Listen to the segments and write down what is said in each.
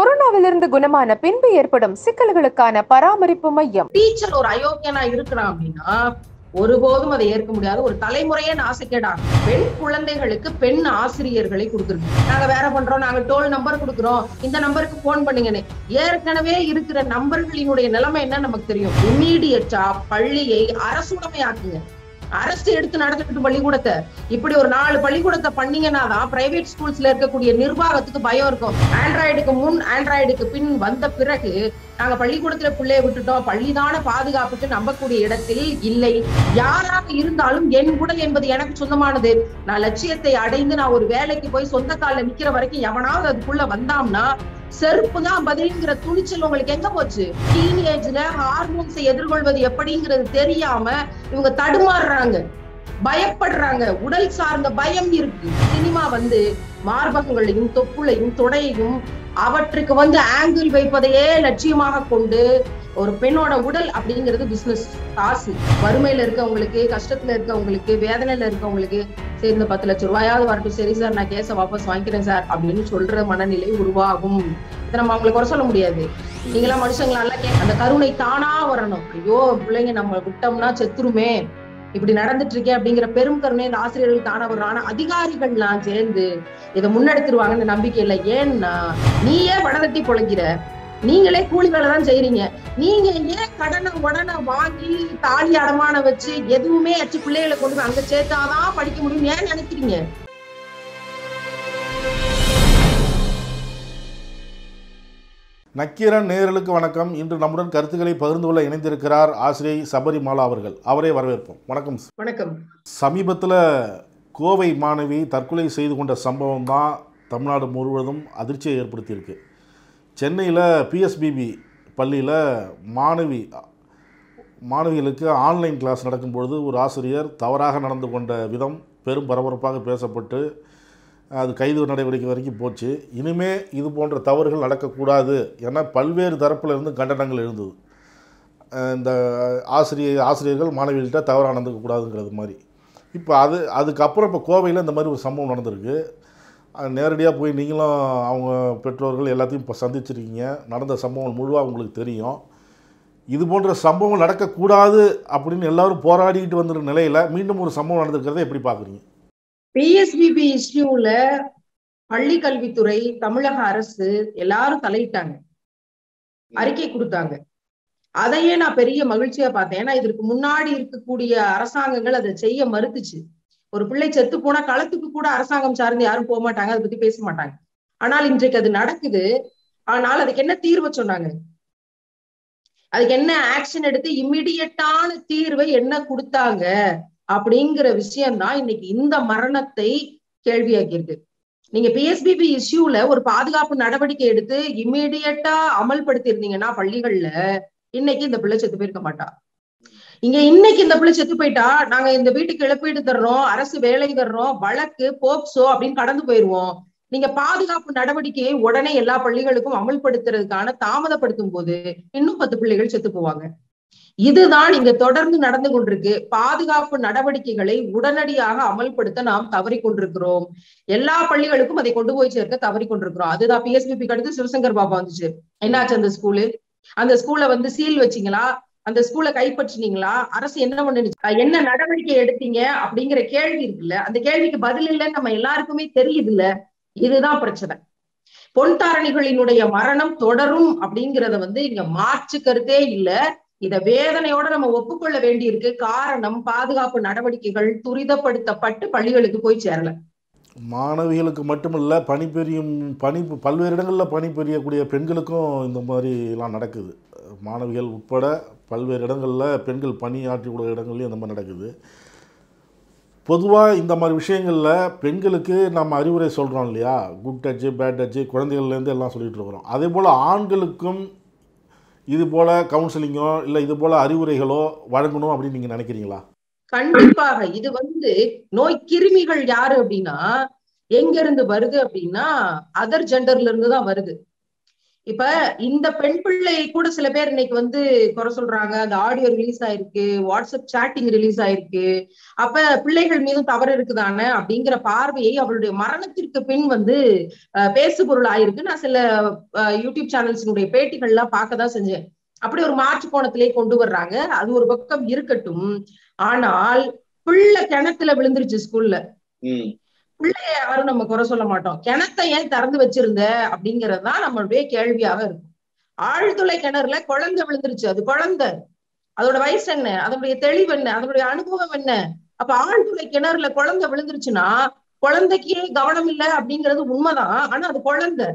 கொரோனாவிலிருந்து குணமான பின்பு ஏற்படும் சிக்கல்களுக்கான பராமரிப்பு மையம். டீச்சர் ஒரு அயோக்கியனா இருக்கிறான் அப்படின்னா ஒருபோதும் அதை ஏற்க முடியாது. ஒரு தலைமுறையே நாசக்கேடாகும் பெண் குழந்தைகளுக்கு பெண் ஆசிரியர்களை கொடுத்துருக்கு நாங்க வேற பண்றோம் நாங்க டோல் நம்பர் கொடுக்குறோம். இந்த நம்பருக்கு போன் பண்ணுங்கன்னு. ஏற்கனவே இருக்கிற நம்பர்களினுடைய நிலைமை என்ன நமக்கு தெரியும். இம்மீடியட்டா பள்ளியை அரசுடைமையாக்குங்க அரசு எடுத்து நடத்திட்டு பள்ளிக்கூடத்தை. இப்படி ஒரு நாலு பள்ளிக்கூடத்தை பண்ணீங்கன்னா தான் பிரைவேட் ஸ்கூல்ஸ்ல இருக்கக்கூடிய நிர்வாகத்துக்கு பயம் இருக்கும். ஆண்ட்ராய்டுக்கு முன் ஆண்ட்ராய்டுக்கு பின் வந்த பிறகு நாங்க பள்ளிக்கூடத்துல பிள்ளைய விட்டுட்டோம். பள்ளிதான பாதுகாப்புக்கு நம்பக்கூடிய இடத்தில் இல்லை. யாராக இருந்தாலும் என் உடல் என்பது எனக்கு சொந்தமானது. நான் லட்சியத்தை அடைந்து நான் ஒரு வேலைக்கு போய் சொந்த காலில் நிக்கிற வரைக்கும் எவனாவது அதுக்குள்ள வந்தாம்னா செருப்பு தான் பதில்ங்கிற துணிச்சல் உங்களுக்கு எங்க போச்சு? டீனேஜ்ல ஹார்மோன்ஸை எதிர்கொள்வது எப்படிங்கிறது தெரியாம இவங்க தடுமாறுறாங்க பயப்படுறாங்க. உடல் சார்ந்த பயம் இருக்கு. சினிமா வந்து மார்பகங்களையும் தொப்புளையும் தொடையையும் அவற்றுக்கு வந்து ஆங்கிள் வைப்பதையே லட்சியமாக கொண்டு ஒரு பெண்ணோட உடல் அப்படிங்கிறது பிசினஸ் காசு. வறுமையில இருக்கவங்களுக்கு கஷ்டத்துல இருக்கவங்களுக்கு வேதனையில இருக்கவங்களுக்கு சரி இந்த பத்து லட்சம் ரூபாயாவது வரட்டும். சரி சார் நான் கேஸை வாபஸ் வாங்கிக்கிறேன் சார் அப்படின்னு சொல்ற மனநிலை உருவாகும். இதை நம்ம அவங்களை குறை சொல்ல முடியாது. நீங்களாம் மனுஷங்களால கே அந்த கருணை தானா வரணும். ஐயோ பிள்ளைங்க நம்ம விட்டோம்னா செத்துருமே. இப்படி நடந்துட்டு இருக்கேன் அப்படிங்கிற பெரும் கருணை இந்த ஆசிரியர்கள் தானா வரும் ஆனா அதிகாரிகள்லாம் சேர்ந்து இதை முன்னெடுத்துருவாங்கன்னு நம்பிக்கை இல்லை. ஏன்னா நீயே வடதட்டி பொழைக்கிற நீங்களே கூலி வேலை தான் செய்யறீங்க. நீங்க ஏன் கடனை உடனே வாங்கி தாலி அடமான வச்சு எதுவுமே வச்சு பிள்ளைகளை கொண்டு போய் அங்க சேர்த்தாதான் படிக்க முடியும் ஏன் நினைக்கிறீங்க? நக்கீரன் நேயர்களுக்கு வணக்கம். இன்று நம்முடன் கருத்துக்களை பகிர்ந்து கொள்ள இணைந்திருக்கிறார் ஆசிரியை சபரிமாலா அவர்கள். அவரை வரவேற்போம். வணக்கம் வணக்கம். சமீபத்தில் கோவை மாணவி தற்கொலை செய்து கொண்ட சம்பவம் தான் தமிழ்நாடு முழுவதும் அதிர்ச்சியை ஏற்படுத்தியிருக்கு. சென்னையில் பிஎஸ்பிபி பள்ளியில் மாணவி மாணவிகளுக்கு ஆன்லைன் கிளாஸ் நடக்கும்பொழுது ஒரு ஆசிரியர் தவறாக நடந்து கொண்ட விதம் பெரும் பரபரப்பாக பேசப்பட்டு அது கைது நடவடிக்கை வரைக்கும் போச்சு. இனிமே இது போன்ற தவறுகள் நடக்கக்கூடாது என பல்வேறு தரப்பில் இருந்து கண்டனங்கள் எழுந்தது. இந்த ஆசிரியர் ஆசிரியர்கள் மாணவிகள்கிட்ட தவறாக நடந்துக்கக்கூடாதுங்கிறது மாதிரி. இப்போ அது அதுக்கப்புறம் இப்போ கோவையில் இந்த மாதிரி ஒரு சம்பவம் நடந்திருக்கு. நேரடியாக போய் நீங்களும் அவங்க பெற்றோர்கள் எல்லாத்தையும் இப்போ சந்திச்சிருக்கீங்க. நடந்த சம்பவம் முழுவாக உங்களுக்கு தெரியும். இது போன்ற சம்பவம் நடக்கக்கூடாது அப்படின்னு எல்லாரும் போராடிக்கிட்டு வந்துருக்க நிலையில் மீண்டும் ஒரு சம்பவம் நடந்திருக்கிறத எப்படி பார்க்குறீங்க பிஎஸ்பிபி இஷ்யூவில் பள்ளி கல்வித்துறை தமிழக அரசு எல்லாரும் தலையிட்டாங்க. அறிக்கை கொடுத்தாங்க. அதையே நான் பெரிய மகிழ்ச்சியா பார்த்தேன். ஏன்னா இதற்கு முன்னாடி இருக்கக்கூடிய அரசாங்கங்கள் அதை செய்ய மறுத்துச்சு. ஒரு பிள்ளை செத்து போனா களத்துக்கு கூட அரசாங்கம் சார்ந்து யாரும் போக மாட்டாங்க அதை பத்தி பேச மாட்டாங்க. ஆனால் இன்றைக்கு அது நடக்குது. ஆனால் அதுக்கு என்ன தீர்வை சொன்னாங்க? அதுக்கு என்ன ஆக்ஷன் எடுத்து இம்மிடியட்டான தீர்வை என்ன கொடுத்தாங்க? அப்படிங்கிற விஷயம்தான் இன்னைக்கு இந்த மரணத்தை கேள்வியாக்கியிருக்கு. நீங்க பிஎஸ்பிபி இஷ்யூல ஒரு பாதுகாப்பு நடவடிக்கை எடுத்து இம்மிடியட்டா அமல்படுத்தி இருந்தீங்கன்னா பள்ளிகள்ல இன்னைக்கு இந்த பிள்ளை செத்து போயிருக்க மாட்டா. இங்க இன்னைக்கு இந்த பிள்ளை செத்து போயிட்டா நாங்க இந்த வீட்டுக்கு இழப்பீடு தர்றோம் அரசு வேலை தர்றோம் வழக்கு போக்சோ அப்படின்னு கடந்து போயிருவோம். நீங்க பாதுகாப்பு நடவடிக்கையை உடனே எல்லா பள்ளிகளுக்கும் அமல்படுத்துறதுக்கான தாமதப்படுத்தும் போது இன்னும் பத்து பிள்ளைகள் செத்து போவாங்க. இதுதான் இங்க தொடர்ந்து நடந்து கொண்டிருக்கு. பாதுகாப்பு நடவடிக்கைகளை உடனடியாக அமல்படுத்த நாம் தவறி கொண்டிருக்கிறோம். எல்லா பள்ளிகளுக்கும் அதை கொண்டு போய் சேர்க்க தவறி கொண்டிருக்கிறோம். அதுதான் பிஎஸ்பிபி அடுத்து சிவசங்கர் பாபா வந்துச்சு. என்னாச்சு அந்த ஸ்கூலு அந்த ஸ்கூல்ல வந்து சீல் வச்சீங்களா? அந்த ஸ்கூலை கைப்பற்றினீங்களா? அரசு என்ன பண்ணுச்சு என்ன நடவடிக்கை எடுத்தீங்க? அப்படிங்கிற கேள்வி இருக்குல்ல? அந்த கேள்விக்கு பதில் இல்லைன்னு நம்ம எல்லாருக்குமே தெரியுது இல்ல இதுதான் பிரச்சனை. பொன்தாரணிகளினுடைய மரணம் தொடரும் அப்படிங்கிறத வந்து இங்க மாற்று கருத்தே இல்ல. இத வேதனையோட நம்ம ஒப்புக்கொள்ள வேண்டியிருக்கு. காரணம் பாதுகாப்பு நடவடிக்கைகள் துரிதப்படுத்தப்பட்டு பள்ளிகளுக்கு போய் சேரல. மாணவிகளுக்கு மட்டுமல்ல பணிபுரியும் பணி பல்வேறு இடங்களில் பணிபுரியக்கூடிய பெண்களுக்கும் இந்த மாதிரிலாம் நடக்குது. மாணவிகள் உட்பட பல்வேறு இடங்களில் பெண்கள் பணியாற்றி பணியாற்றக்கூடிய இடங்கள்லையும் அந்த மாதிரி நடக்குது. பொதுவாக இந்த மாதிரி விஷயங்களில் பெண்களுக்கு நம்ம அறிவுரை சொல்கிறோம் இல்லையா? குட் டச்சு பேட் டச்சு குழந்தைகள்லேருந்து எல்லாம் சொல்லிட்டு இருக்கிறோம். அதே போல் ஆண்களுக்கும் இது போல் கவுன்சிலிங்கோ இல்லை இது போல் அறிவுரைகளோ வழங்கணும் அப்படின்னு நீங்கள் நினைக்கிறீங்களா? கண்டிப்பாக. இது வந்து நோய் கிருமிகள் யாரு அப்படின்னா எங்க இருந்து வருது அப்படின்னா அதர் ஜெண்டர்ல இருந்து தான் வருது. இப்ப இந்த பெண் பிள்ளை கூட சில பேர் இன்னைக்கு வந்து குறை சொல்றாங்க. அந்த ஆடியோ ரிலீஸ் ஆயிருக்கு. வாட்ஸ்அப் சாட்டிங் ரிலீஸ் ஆயிருக்கு. அப்ப பிள்ளைகள் மீதும் தவறு இருக்குதானே அப்படிங்கிற பார்வையை அவளுடைய மரணத்திற்கு பின் வந்து பேசு பொருள் ஆயிருக்கு நான் சில யூடியூப் சேனல்ஸினுடைய பேட்டிகள்லாம் பார்க்க தான் செஞ்சேன். அப்படி ஒரு மாற்று கோணத்திலே கொண்டு வர்றாங்க. அது ஒரு பக்கம் இருக்கட்டும். ஆனால் பிள்ளை கிணத்துல விழுந்துருச்சு ஸ்கூல்ல பிள்ளைய யாரும் நம்ம குறை சொல்ல மாட்டோம். கிணத்தை ஏன் திறந்து வச்சிருந்த அப்படிங்கிறது தான் நம்மளுடைய கேள்வியாக இருக்கும். ஆழ்துளை கிணறுல குழந்தை விழுந்துருச்சு. அது குழந்தை. அதோட வயசு என்ன? அதனுடைய தெளிவு என்ன? அதனுடைய அனுபவம் என்ன? அப்ப ஆழ்துளை கிணறுல குழந்தை விழுந்துருச்சுன்னா குழந்தைக்கு கவனம் இல்லை அப்படிங்கிறது உண்மைதான். ஆனா அது குழந்தை.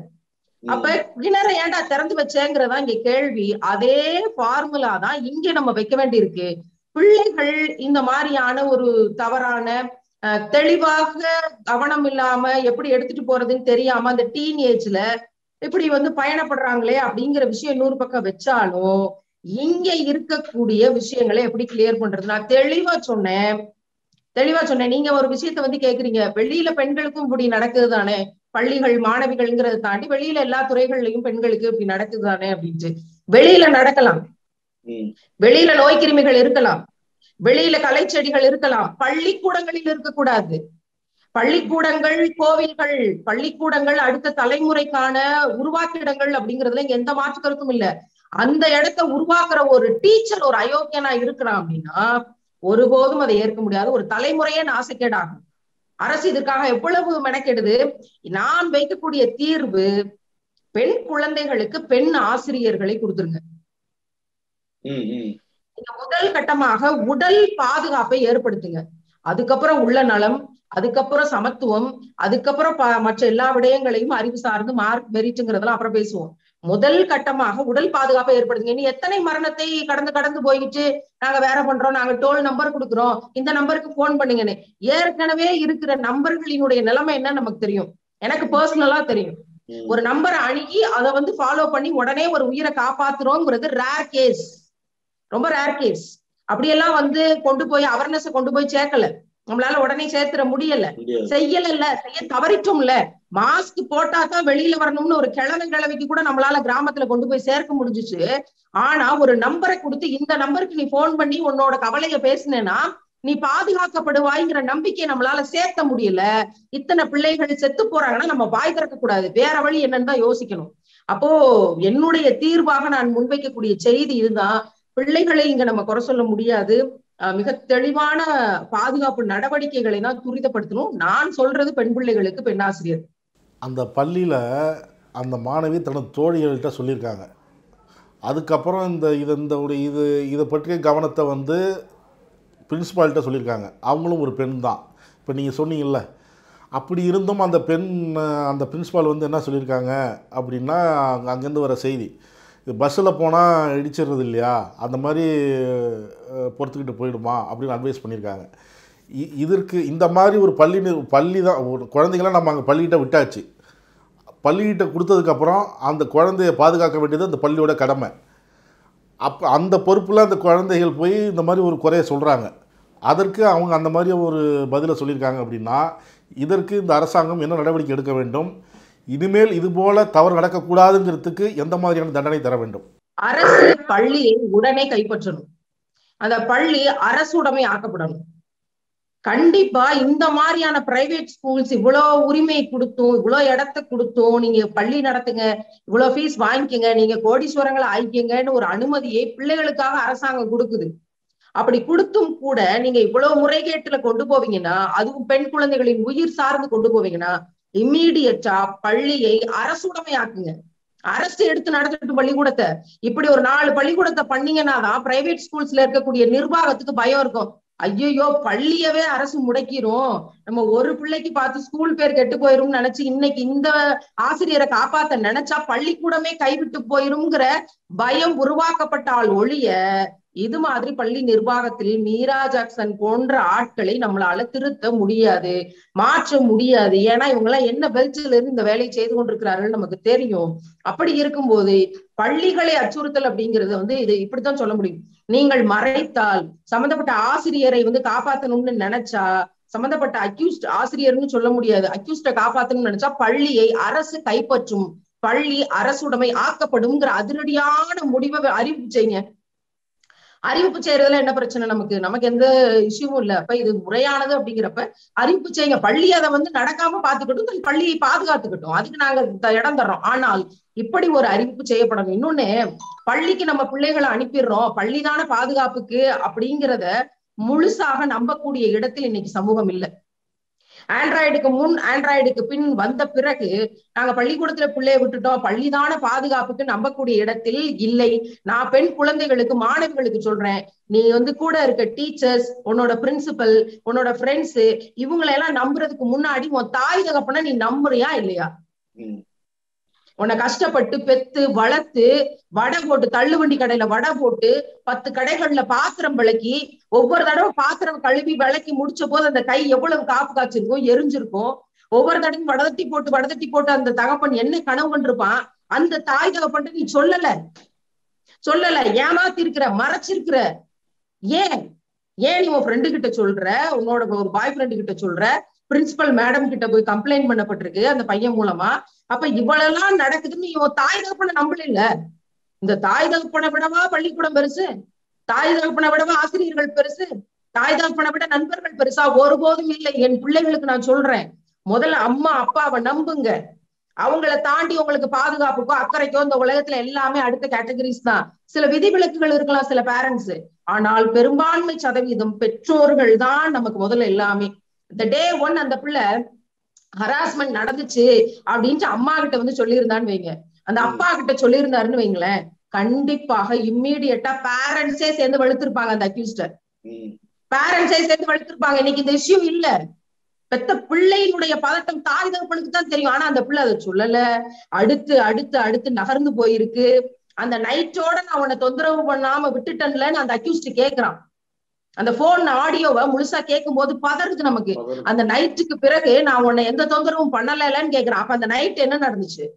அப்ப கிணறை ஏன்டா திறந்து வச்சேங்கிறதா இங்க கேள்வி. அதே ஃபார்முலா தான் இங்க நம்ம வைக்க வேண்டியிருக்கு. பிள்ளைகள் இந்த மாதிரியான ஒரு தவறான தெளிவாக கவனம் இல்லாம எப்படி எடுத்துட்டு போறதுன்னு தெரியாம அந்த டீன் ஏஜ்ல இப்படி வந்து பயணப்படுறாங்களே அப்படிங்கிற விஷயம் இன்னொரு பக்கம் வச்சாலும் இங்க இருக்கக்கூடிய விஷயங்களை எப்படி கிளியர் பண்றது? நான் தெளிவா சொன்னேன். தெளிவா சொன்னேன். நீங்க ஒரு விஷயத்த வந்து கேக்குறீங்க. வெளியில பெண்களுக்கும் இப்படி நடக்குது தானே? பள்ளிகள் மாணவிகள்ங்கிறத தாண்டி வெளியில எல்லா துறைகள்லயும் பெண்களுக்கு இப்படி நடக்குது தானே அப்படின்ட்டு. வெளியில நடக்கலாம். வெளியில நோய் கிருமிகள் இருக்கலாம். வெளியில கலை செடிகள் இருக்கலாம். பள்ளிக்கூடங்களில் இருக்கக்கூடாது. பள்ளிக்கூடங்கள் கோவில்கள் பள்ளிக்கூடங்கள் அடுத்த தலைமுறைக்கான உருவாக்கிடங்கள் அப்படிங்கறதுல இங்க எந்த மாற்று கருத்தும் இல்ல. அந்த இடத்த உருவாக்குற ஒரு டீச்சர் ஒரு அயோக்கியனா இருக்கிறான் அப்படின்னா ஒருபோதும் அதை ஏற்க முடியாது. ஒரு தலைமுறையே நாசக்கேடாகும். அரசு இதற்காக எவ்வளவு மெனக்கெடுது? நான் வைக்கக்கூடிய தீர்வு பெண் குழந்தைகளுக்கு பெண் ஆசிரியர்களை கொடுத்துருங்க. முதல் கட்டமாக உடல் பாதுகாப்பை ஏற்படுத்துங்க. அதுக்கப்புறம் உள்ள நலம் அதுக்கப்புறம் சமத்துவம் அதுக்கப்புறம் மற்ற எல்லா விடயங்களையும் அறிவு சார்ந்து மார்க் மெரிட்டுங்கிறதெல்லாம் அப்புறம் பேசுவோம். முதல் கட்டமாக உடல் பாதுகாப்பை ஏற்படுத்துங்க. இனி எத்தனை மரணத்தை கடந்து கடந்து போயிட்டு நாங்க வேற பண்றோம் நாங்க டோல் நம்பர் கொடுக்குறோம் இந்த நம்பருக்கு போன் பண்ணுங்கன்னு. ஏற்கனவே இருக்கிற நம்பர்களினுடைய நிலைமை என்ன நமக்கு தெரியும். எனக்கு பர்சனலா தெரியும். ஒரு நம்பரை அணுகி அதை வந்து ஃபாலோ பண்ணி உடனே ஒரு உயிரை காப்பாத்துறோங்கிறது ரேர் கேஸ் ரொம்ப ரேர் கேஸ் அப்படியெல்லாம் வந்து கொண்டு போய் அவேர்னஸ் கொண்டு போய் சேர்க்கல. நம்மளால உடனே சேர்த்துட முடியல. செய்யல செய்ய தவறிட்டோம்ல. மாஸ்க் போட்டா தான் வெளியில வரணும்னு ஒரு கிழமை கிழமைக்கு கூட நம்மளால கிராமத்துல கொண்டு போய் சேர்க்க முடிஞ்சுச்சு. ஆனா ஒரு நம்பரை கொடுத்து இந்த நம்பருக்கு நீ போன் பண்ணி உன்னோட கவலைய பேசுனேன்னா நீ பாதுகாக்கப்படுவாய்ங்கிற நம்பிக்கையை நம்மளால சேர்த்த முடியல. இத்தனை பிள்ளைகள் செத்து போறாங்கன்னா நம்ம வாய் திறக்க கூடாது வேற வழி என்னன்னு தான் யோசிக்கணும். அப்போ என்னுடைய தீர்வாக நான் முன்வைக்கக்கூடிய செய்தி இதுதான். பிள்ளைகளை இங்க நம்ம குறை சொல்ல முடியாது. மிக தெளிவான பாதுகாப்பு நடவடிக்கைகளை தான் துரிதப்படுத்தணும். நான் சொல்றது பெண் பிள்ளைகளுக்கு பெண் ஆசிரியர். அந்த பள்ளியில் அந்த மாணவி தனது தோழிகள்கிட்ட சொல்லியிருக்காங்க. அதுக்கப்புறம் இந்த இது இந்த ஒரு இது இதை பற்றிய கவனத்தை வந்து பிரின்சிபால்கிட்ட சொல்லியிருக்காங்க. அவங்களும் ஒரு பெண் தான். இப்போ நீங்கள் சொன்னீங்கல்ல அப்படி இருந்தும் அந்த பெண் அந்த பிரின்ஸிபால் வந்து என்ன சொல்லியிருக்காங்க அப்படின்னா அங்கேருந்து வர செய்தி இது பஸ்ஸில் போனால் இடிச்சிடுறது இல்லையா? அந்த மாதிரி பொறுத்துக்கிட்டு போயிடுமா? அப்படின்னு அட்வைஸ் பண்ணியிருக்காங்க. இ- இதற்கு இந்த மாதிரி ஒரு பள்ளி பள்ளி தான் ஒரு குழந்தைங்களாம் நம்ம அங்கே பள்ளிகிட்ட விட்டாச்சு. பள்ளிகிட்ட கொடுத்ததுக்கப்புறம் அந்த குழந்தைய பாதுகாக்க வேண்டியது அந்த பள்ளியோட கடமை. அப்போ அந்த பொறுப்பில் அந்த குழந்தைகள் போய் இந்த மாதிரி ஒரு குறைய சொல்கிறாங்க அதற்கு அவங்க அந்த மாதிரி ஒரு பதிலை சொல்லியிருக்காங்க அப்படின்னா இதற்கு இந்த அரசாங்கம் என்ன நடவடிக்கை எடுக்க வேண்டும்? இனிமேல் இதுபோல தவறு நடக்கக்கூடாதுங்கிறதுக்கு எந்த மாதிரியான தண்டனை தர வேண்டும்? அரசு பள்ளியை உடனே கைப்பற்றணும். அந்த பள்ளி அரசுடைமை ஆக்கப்படணும். கண்டிப்பா இந்த மாதிரியான பிரைவேட் ஸ்கூல்ஸ் இவ்வளவு உரிமை கொடுத்தோம் இவ்வளவு இடத்த கொடுத்தும். நீங்க பள்ளி நடத்துங்க இவ்வளவு ஃபீஸ் வாங்கிக்கங்க நீங்க கோடீஸ்வரங்களை ஆயிக்கங்கன்னு ஒரு அனுமதியை பிள்ளைகளுக்காக அரசாங்கம் கொடுக்குது. அப்படி கொடுத்தும் கூட நீங்க இவ்வளவு முறைகேட்டுல கொண்டு போவீங்கன்னா அதுவும் பெண் குழந்தைகளின் உயிர் சார்ந்து கொண்டு போவீங்கன்னா இம்மீடியட்டா பள்ளியை அரசுடைமையாக்குங்க. அரசு எடுத்து நடத்திட்டு பள்ளிக்கூடத்தை. இப்படி ஒரு நாலு பள்ளிக்கூடத்தை பண்ணீங்கன்னா தான் பிரைவேட் ஸ்கூல்ஸ்ல இருக்கக்கூடிய நிர்வாகத்துக்கு பயம் இருக்கும். ஐயோ பள்ளியவே அரசு முடக்கிரும். நம்ம ஒரு பிள்ளைக்கு பார்த்து ஸ்கூல் பேர் கெட்டு போயிரும்னு நினைச்சு இன்னைக்கு இந்த ஆசிரியரை காப்பாத்த நினைச்சா பள்ளிக்கூடமே கைவிட்டு போயிருங்கிற பயம் உருவாக்கப்பட்டால் ஒழிய இது மாதிரி பள்ளி நிர்வாகத்தில் மீரா ஜாக்சன் போன்ற ஆட்களை நம்மளால திருத்த முடியாது மாற்ற முடியாது. ஏன்னா இவங்க எல்லாம் என்ன பெல்ட்ல இருந்து இந்த வேலையை செய்து கொண்டிருக்கிறார்கள் நமக்கு தெரியும். அப்படி இருக்கும்போது பள்ளிகளை அச்சுறுத்தல் அப்படிங்கறது வந்து இது இப்படித்தான் சொல்ல முடியும். நீங்கள் மறைத்தால் சம்பந்தப்பட்ட ஆசிரியரை வந்து காப்பாத்தணும்னு நினைச்சா சம்பந்தப்பட்ட அக்யூஸ்ட் ஆசிரியர்னு சொல்ல முடியாது. அக்யூஸ்ட காப்பாத்தணும்னு நினைச்சா பள்ளியை அரசு கைப்பற்றும் பள்ளி அரசுடைமை ஆக்கப்படும்ங்கிற அதிரடியான முடிவை அறிவிச்சீங்க. அறிவிப்பு செய்யறதுல என்ன பிரச்சனை நமக்கு? நமக்கு எந்த இஷ்யூவும் இல்ல. அப்ப இது முறையானது அப்படிங்கிறப்ப அறிவிப்பு செய்யுங்க. பள்ளி அதை வந்து நடக்காம பாத்துக்கட்டும் பள்ளியை பாதுகாத்துக்கட்டும். அதுக்கு நாங்க இடம் தர்றோம். ஆனால் இப்படி ஒரு அறிவிப்பு செய்யப்படணும். இன்னொன்னு பள்ளிக்கு நம்ம பிள்ளைகளை அனுப்பிடுறோம். பள்ளிதான பாதுகாப்புக்கு அப்படிங்கிறத முழுசாக நம்பக்கூடிய இடத்தில் இன்னைக்கு சமூகம் இல்ல. ஆண்ட்ராய்டுக்கு முன் ஆண்ட்ராய்டுக்கு பின் வந்த பிறகு நாங்க பள்ளிக்கூடத்துல பிள்ளைய விட்டுட்டோம். பள்ளிதான பாதுகாப்புக்கு நம்பக்கூடிய இடத்தில் இல்லை. நான் பெண் குழந்தைகளுக்கு மாணவிகளுக்கு சொல்றேன். நீ வந்து கூட இருக்க டீச்சர்ஸ் உன்னோட பிரின்சிபல் உன்னோட ஃப்ரெண்ட்ஸ் இவங்களை எல்லாம் நம்புறதுக்கு முன்னாடி உன் தாய் தகப்பன நீ நம்புறியா இல்லையா? உன்னை கஷ்டப்பட்டு பெத்து வளர்த்து வடை போட்டு தள்ளுவண்டி கடையில வடை போட்டு பத்து கடைகள்ல பாத்திரம் விளக்கி ஒவ்வொரு தடவை பாத்திரம் கழுவி விளக்கி முடிச்ச போது அந்த கை எவ்வளவு காப்பு காய்ச்சிருக்கும் எரிஞ்சிருக்கும் ஒவ்வொரு தடவையும் வடதட்டி போட்டு வடதட்டி போட்டு அந்த தகப்பன் என்ன கனவு பண்ணிருப்பான் அந்த தாய் தகப்பன்ட்டு நீ சொல்லல. சொல்லல. ஏமாத்தி இருக்கிற மறைச்சிருக்கிற. ஏன்? ஏன் நீ உன் ஃப்ரெண்டு கிட்ட சொல்ற? உன்னோட ஒரு பாய் ஃப்ரெண்டு கிட்ட சொல்ற? பிரின்சிபல் மேடம் கிட்ட போய் கம்ப்ளைண்ட் பண்ணப்பட்டிருக்கு அந்த பையன் மூலமா. அப்ப இவ்வளெல்லாம் நடக்குதுன்னு இவன் தாய் தகப்பனை நம்பல இல்ல. இந்த தாய் தகப்பனை விடவா பள்ளிக்கூடம் பெருசு? தாய் தகப்பனை விடவா ஆசிரியர்கள் பெருசு? தாய் தகப்பனை விட நண்பர்கள் பெருசா? ஒருபோதும் இல்லை. என் பிள்ளைகளுக்கு நான் சொல்றேன். முதல்ல அம்மா அப்பாவை நம்புங்க. அவங்கள தாண்டி உங்களுக்கு பாதுகாப்புக்கோ அக்கறைக்கோ இந்த உலகத்துல எல்லாமே அடுத்த கேட்டகரிஸ் தான். சில விதிவிலக்குகள் இருக்கலாம் சில பேரண்ட்ஸ் ஆனால் பெரும்பான்மை சதவீதம் பெற்றோர்கள் தான் நமக்கு முதல்ல எல்லாமே. இந்த டே ஒன் அந்த பிள்ளை ஹராஸ்மெண்ட் நடந்துச்சு அப்படின்ட்டு அம்மா கிட்ட வந்து சொல்லியிருந்தான்னு வைங்க. அந்த அப்பா கிட்ட சொல்லியிருந்தாருன்னு வைங்களேன். கண்டிப்பாக இம்மீடியட்டா பேரண்ட்ஸே சேர்ந்து வெளுத்திருப்பாங்க அந்த அக்யூஸ்டர். பேரண்ட்ஸே சேர்ந்து வெளுத்திருப்பாங்க இன்னைக்கு இந்த இஷ்யூ இல்ல. பெத்த பிள்ளையினுடைய பதட்டம் தாய் தகப்பனுக்கு தான் தெரியும். ஆனா அந்த பிள்ளை அதை சொல்லல. அடுத்து அடுத்து அடுத்து நகர்ந்து போயிருக்கு. அந்த நைட்டோட நான் உன்னை தொந்தரவு பண்ணாம விட்டுட்டேன்லன்னு அந்த அக்யூஸ்ட் கேக்குறான். அந்த போன் ஆடியோவை முழுசா கேட்கும் போது பதறுது நமக்கு. அந்த நைட்டுக்கு பிறகு நான் உன்னை எந்த தொந்தரவும் பண்ணலன்னு கேக்குறான். அப்ப அந்த நைட் என்ன நடந்துச்சு?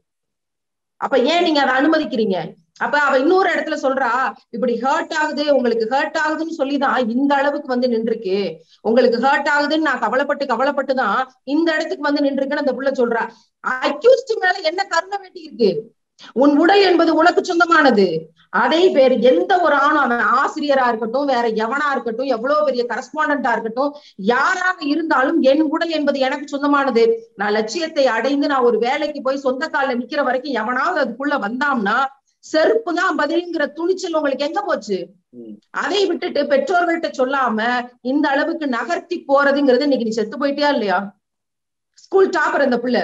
அப்ப ஏன் நீங்க அதை அனுமதிக்கிறீங்க? அப்ப அவ இன்னொரு இடத்துல சொல்றா இப்படி ஹர்ட் ஆகுது உங்களுக்கு ஹர்ட் ஆகுதுன்னு சொல்லிதான் இந்த அளவுக்கு வந்து நின்றுருக்கு. உங்களுக்கு ஹர்ட் ஆகுதுன்னு நான் கவலைப்பட்டு கவலைப்பட்டு தான் இந்த இடத்துக்கு வந்து நின்றுருக்குன்னு அந்த புள்ள சொல்றா. அக்யூஸ்ட் மேல என்ன கருணை வேண்டி இருக்கு? உன் உடல் என்பது உனக்கு சொந்தமானது. அதே பேர் எந்த ஒரு ஆணும் அவன் ஆசிரியரா இருக்கட்டும் வேற எவனா இருக்கட்டும் எவ்வளவு பெரிய கரஸ்பாண்டா இருக்கட்டும் யாராக இருந்தாலும் என் உடல் என்பது எனக்கு சொந்தமானது. நான் லட்சியத்தை அடைந்து நான் ஒரு வேலைக்கு போய் சொந்த கால்ல நிக்கிற வரைக்கும் எவனாவது அதுக்குள்ள வந்தாம்னா செருப்பு தான் பதிலுங்கிற துணிச்சல் உங்களுக்கு எங்க போச்சு. அதை விட்டுட்டு பெற்றோர்கள்ட்ட சொல்லாம இந்த அளவுக்கு நகர்த்தி போறதுங்கிறது இன்னைக்கு நீ செத்து போயிட்டியா இல்லையா? ஸ்கூல் டாப்பர் அந்த பிள்ளை.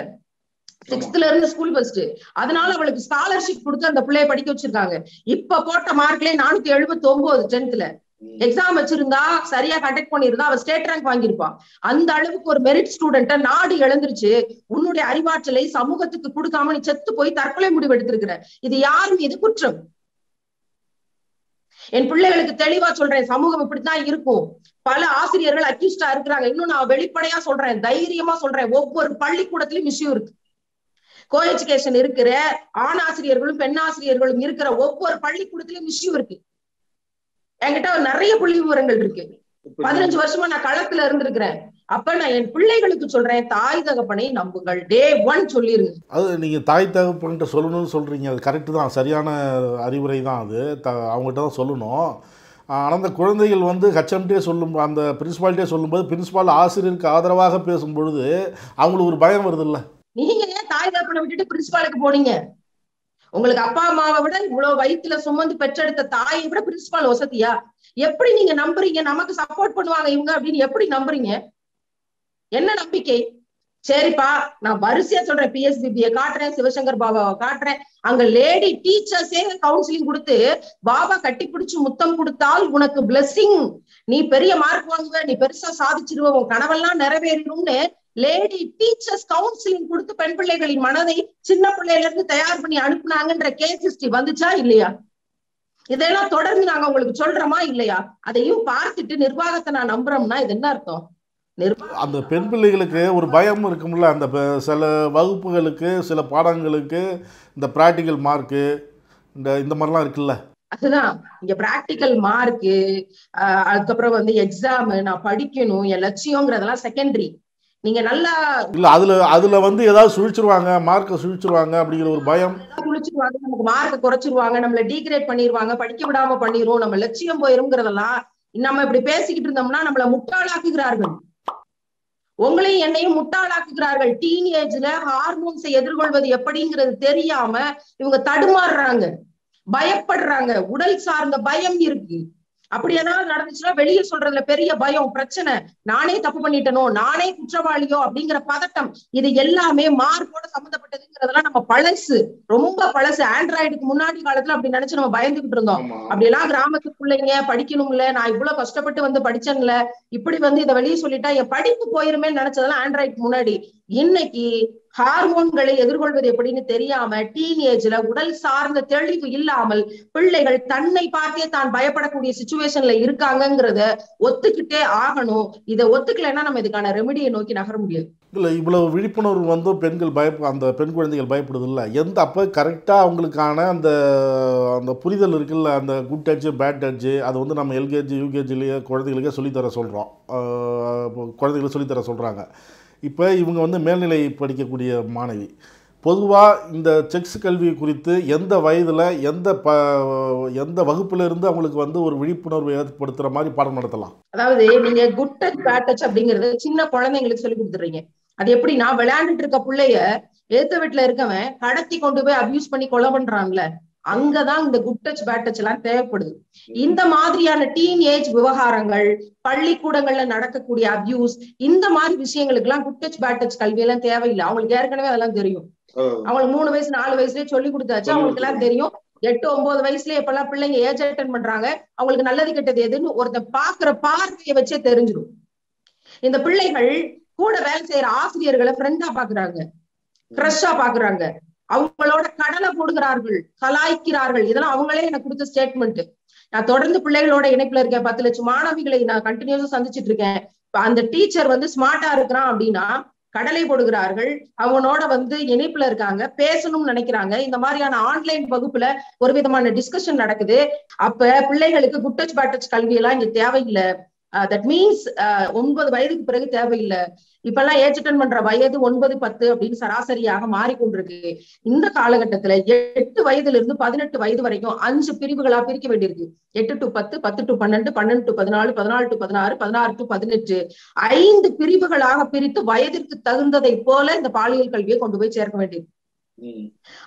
சிக்ஸ்த்ல இருந்து ஸ்கூல் ஃபர்ஸ்ட் அதனால அவளுக்கு ஸ்காலர்ஷிப் கொடுத்து அந்த பிள்ளைய படிக்க வச்சிருக்காங்க. இப்ப போட்ட மார்க்லயே நானூத்தி எழுபத்தி ஒன்பது டென்த்ல. எக்ஸாம் வச்சிருந்தா சரியா கண்டக்ட் பண்ணியிருந்தா அவ ஸ்டேட் ரேங்க் வாங்கியிருப்பான் அந்த அளவுக்கு ஒரு மெரிட் ஸ்டூடெண்ட்ட நாடு இழந்துருச்சு. உன்னுடைய அறிவாற்றலை சமூகத்துக்கு கொடுக்காம நீ செத்து போய் தற்கொலை முடிவு எடுத்திருக்கிற. இது யார் மீது குற்றம்? என் பிள்ளைகளுக்கு தெளிவா சொல்றேன். சமூகம் இப்படித்தான் இருக்கும். பல ஆசிரியர்கள் அக்யூஸ்டா இருக்கிறாங்க. இன்னும் நான் வெளிப்படையா சொல்றேன். தைரியமா சொல்றேன். ஒவ்வொரு பள்ளிக்கூடத்திலும் இஷ்யூ இருக்கு. கோ எஜுகேஷன் இருக்கிற ஆண் ஆசிரியர்களும் பெண் ஆசிரியர்களும் இருக்கிற ஒவ்வொரு பள்ளிக்கூடத்திலும் இஷ்யூ இருக்கு. என்கிட்ட நிறைய புள்ளி விவரங்கள் இருக்கு. பதினஞ்சு வருஷமா நான் களத்துல இருந்திருக்கிறேன். அப்ப நான் என் பிள்ளைகளுக்கு சொல்றேன் தாய் தகப்பனை நம்புங்கள். டே ஒன் சொல்லிருங்க. அது நீங்கள் தாய் தகப்பன்கிட்ட சொல்லணும்னு சொல்கிறீங்க அது கரெக்டு தான். சரியான அறிவுரை தான் அது. த அவங்ககிட்ட தான் சொல்லணும். ஆனால் அந்த குழந்தைகள் வந்து ஹச்எம்டே சொல்லும் அந்த பிரின்சிபால்கிட்டே சொல்லும்போது பிரின்சிபால் ஆசிரியருக்கு ஆதரவாக பேசும் பொழுது அவங்களுக்கு ஒரு பயம் வருதுல்ல. நீங்க ஏன் விட்டுட்டு பிரின்சிபாலுக்கு போனீங்க. உங்களுக்கு அப்பா அம்மாவை விட இவ்வளவு வயித்துல சுமந்து பெற்றெடுத்த தாயை விட பிரின்சிபால் வசதியா? எப்படி நீங்க நம்புறீங்க? நமக்கு சப்போர்ட் பண்ணுவாங்க இவங்க அப்படின்னு எப்படி நம்புறீங்க? என்ன நம்பிக்கை? சரிப்பா நான் வரிசையா சொல்றேன். பிஎஸ்பிபிய காட்டுறேன் சிவசங்கர் பாபாவை காட்டுறேன். அங்க லேடி டீச்சர்ஸே கவுன்சிலிங் கொடுத்து பாபா கட்டி பிடிச்சு முத்தம் கொடுத்தால் உனக்கு blessing. நீ பெரிய மார்க் வாங்குவ நீ பெருசா சாதிச்சிருவ உன் கனவெல்லாம் நிறைவேறணும்னு லேடி டீச்சர்ஸ் கவுன்சிலிங் கொடுத்து பெண் பிள்ளைகளின் மனதை சின்ன பிள்ளையில இருந்து தயார் பண்ணி அனுப்புனாங்கன்ற கேஸ் ஹிஸ்டரி வந்துச்சா இல்லையா? இதெல்லாம் தொடர்ந்து நாங்க உங்களுக்கு சொல்றோமா இல்லையா? அதையும் பார்த்துட்டு நிர்வாகத்தை நான் நம்புறோம்னா இது என்ன அர்த்தம்? அந்த பெண் பிள்ளைகளுக்கு ஒரு பயம் இருக்கும்ல. அந்த சில வகுப்புகளுக்கு சில பாடங்களுக்கு இந்த ப்ராக்டிக்கல் மார்க்கு இந்த இந்த மாதிரிலாம் இருக்குல்ல. அதுதான். இங்க பிராக்டிக்கல் மார்க்கு அதுக்கப்புறம் வந்து எக்ஸாம் நான் படிக்கணும் என் லட்சியங்கிறதெல்லாம் செகண்டரி நீங்க நல்லா இல்லை அதில் அதில் வந்து ஏதாவது சுழிச்சிருவாங்க மார்க்கை சுழிச்சிருவாங்க அப்படிங்கிற ஒரு பயம். குளிச்சிருவாங்க நமக்கு மார்க்க குறைச்சிருவாங்க நம்மள டீக்ரேட் பண்ணிடுவாங்க படிக்க விடாம பண்ணிரும் நம்ம லட்சியம் போயிருங்கிறதெல்லாம் நம்ம இப்படி பேசிக்கிட்டு இருந்தோம்னா நம்மள முட்டாளாக்குகிறார்கள். உங்களையும் என்னையும் முட்டாளாக்குகிறார்கள். டீனேஜ்ல ஹார்மோன்ஸை எதிர்கொள்வது எப்படிங்கிறது தெரியாம இவங்க தடுமாறுறாங்க பயப்படுறாங்க. உடல் சார்ந்த பயம் இருக்கு. அப்படி ஏதாவது நடந்துச்சுன்னா வெளியே சொல்றதுல பெரிய பயம் பிரச்சனை. நானே தப்பு பண்ணிட்டனோ நானே குற்றவாளியோ அப்படிங்கிற பதட்டம். இது எல்லாமே மார்க்கோட சம்மந்தப்பட்டதுங்கிறதெல்லாம் நம்ம பழசு. ரொம்ப பழசு. ஆண்ட்ராய்டுக்கு முன்னாடி காலத்துல அப்படி நினைச்சு நம்ம பயந்துகிட்டு இருந்தோம். ஆமா. அப்படியெல்லாம் கிராமத்து பிள்ளைங்க படிக்கணும்ல. நான் இவ்வளவு கஷ்டப்பட்டு வந்து படிச்சேன்ல. இப்படி வந்து இதை வெளியே சொல்லிட்டா என் படிப்பு போயிருமே நினைச்சதெல்லாம் ஆண்ட்ராய்டுக்கு முன்னாடி. இன்னைக்கு ஹார்மோன்களை எதிர்கொள்வது எப்படின்னு தெரியாம டீனேஜ்ல உடல் சார்ந்த தெளிவு இல்லாமல் பிள்ளைகள் தன்னை பார்த்தே தான் பயப்படக்கூடிய சுச்சுவேஷன்ல இருக்காங்கங்கிறத ஒத்துக்கிட்டே ஆகணும். இதை ஒத்துக்கலைன்னா நம்ம இதுக்கான ரெமெடியை நோக்கி நகர முடியாது. இல்லை இவ்வளவு விழிப்புணர்வு வந்து பெண்கள் பயப்ப அந்த பெண் குழந்தைகள் பயப்படுதில்ல எந்த அப்போ கரெக்டாக அவங்களுக்கான அந்த அந்த புரிதல் இருக்குல்ல அந்த குட் டச்சு பேட் டச்சு அது வந்து நம்ம எல்கேஜி யூகேஜிலேயே குழந்தைகளுக்கே சொல்லித்தர சொல்கிறோம் குழந்தைகளுக்கு சொல்லித்தர சொல்கிறாங்க இப்போ இவங்க வந்து மேல்நிலை படிக்கக்கூடிய மாணவி. பொதுவாக இந்த செக்ஸ் கல்வி குறித்து எந்த வயதில் எந்த ப எந்த வகுப்புல இருந்து அவங்களுக்கு வந்து ஒரு விழிப்புணர்வு ஏற்படுத்துகிற மாதிரி பாடம் நடத்தலாம்? அதாவது நீங்க குட் டச் பேட் டச் அப்படிங்கறது சின்ன குழந்தைங்களுக்கு சொல்லி கொடுத்துறீங்க அது எப்படின்னா விளையாண்டுட்டு இருக்க புள்ளைய ஏத்த வீட்டுல இருக்கவன் கடத்தி கொண்டு போய் அபியூஸ் பண்ணி கொலை பண்றான்ல. அங்கதான் இந்த குட் டச் பேட் டச் எல்லாம் தேவைப்படுது. இந்த மாதிரியான டீன் ஏஜ் விவகாரங்கள் பள்ளிக்கூடங்கள்ல நடக்கக்கூடிய அபியூஸ் இந்த மாதிரி விஷயங்களுக்கு எல்லாம் குட் டச் பேட் டச் கல்வி எல்லாம் தேவையில்லை. அவங்களுக்கு ஏற்கனவே அதெல்லாம் தெரியும். அவங்களுக்கு மூணு வயசு நாலு வயசுலயே சொல்லி கொடுத்தாச்சு. அவங்களுக்கு எல்லாம் தெரியும். எட்டு ஒன்பது வயசுலயே இப்பெல்லாம் பிள்ளைங்க ஏஜ் அட்டன் பண்றாங்க. அவங்களுக்கு நல்லது கெட்டது எதுன்னு ஒருத்தன் பாக்குற பார்வையை வச்சே தெரிஞ்சிடும். இந்த பிள்ளைகள் கூட வேலை செய்யற ஆசிரியர்களை ஃப்ரெண்டா பாக்குறாங்க. கிரஷா பாக்குறாங்க. அவங்களோட கடலை போடுகிறார்கள் கலாய்க்கிறார்கள். இதெல்லாம் அவங்களே எனக்கு கொடுத்த ஸ்டேட்மெண்ட் நான் தொடர்ந்து பிள்ளைகளோட இணைப்புல இருக்கேன். பத்து லட்சம் மாணவிகளை நான் கண்டினியூஸா சந்திச்சிட்டு இருக்கேன். அந்த டீச்சர் வந்து ஸ்மார்ட்டா இருக்கிறான் அப்படின்னா கடலை போடுகிறார்கள். அவனோட வந்து இணைப்புல இருக்காங்க. பேசணும்னு நினைக்கிறாங்க. இந்த மாதிரியான ஆன்லைன் வகுப்புல ஒரு விதமான டிஸ்கஷன் நடக்குது. அப்ப பிள்ளைகளுக்கு குட் டச் பேட் டச் கல்வி எல்லாம் இங்க தேவையில்லை. தட் மீன்ஸ் ஒன்பது வயதுக்கு பிறகு தேவையில்லை. இப்பெல்லாம் ஏஜ் அட்டன் பண்ற வயது ஒன்பது பத்து அப்படின்னு சராசரியாக மாறிக்கொண்டிருக்கு. இந்த காலகட்டத்துல எட்டு வயதுல இருந்து பதினெட்டு வயது வரைக்கும் அஞ்சு பிரிவுகளா பிரிக்க வேண்டியிருக்கு. எட்டு டு பத்து பத்து டு பன்னெண்டு பன்னெண்டு டு பதினாலு பதினாலு டு பதினாறு பதினாறு டு பதினெட்டு. ஐந்து பிரிவுகளாக பிரித்து வயதிற்கு தகுந்ததை போல இந்த பாலியல் கல்வியை கொண்டு போய் சேர்க்க வேண்டியது